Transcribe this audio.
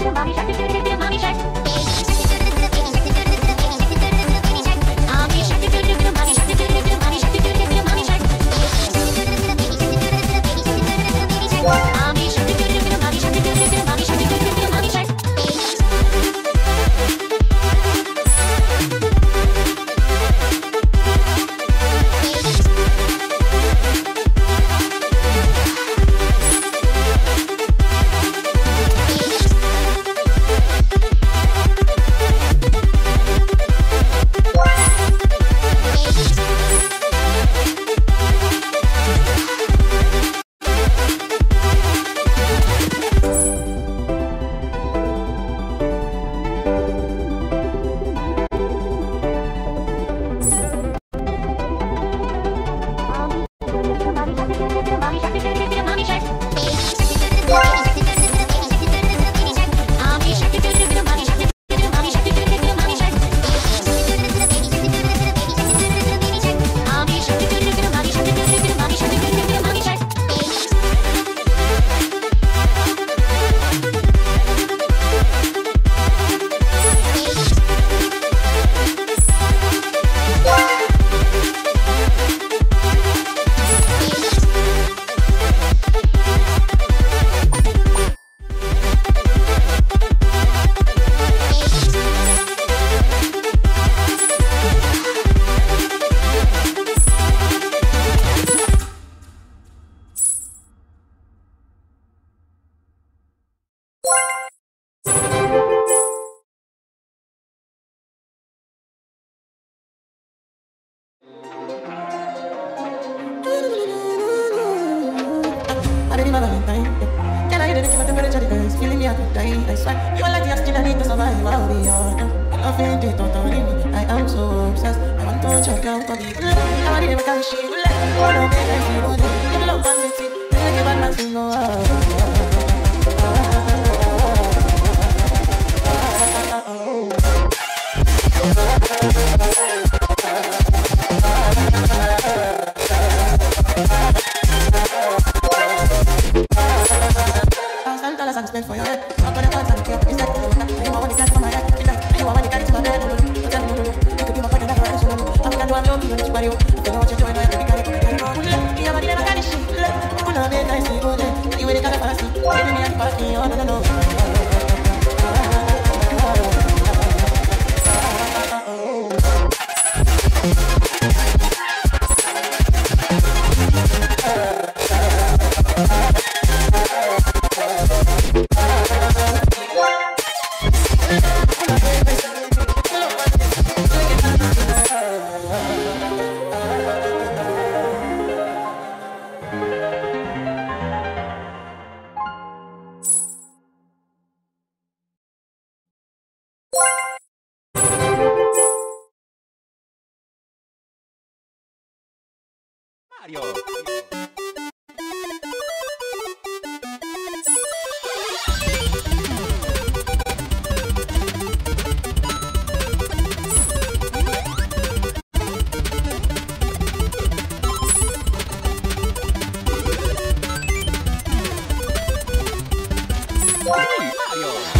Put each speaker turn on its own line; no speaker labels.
Somebody shut the
I I swear. You are like the oxygen I need to survive, I'll be honest feel did totally I am so obsessed. I want to check out for people I didn't she let All of it, I see what they You love and city, make it bad man sing, oh, oh, oh You ain't got a party, you don't.
Mario. Mario.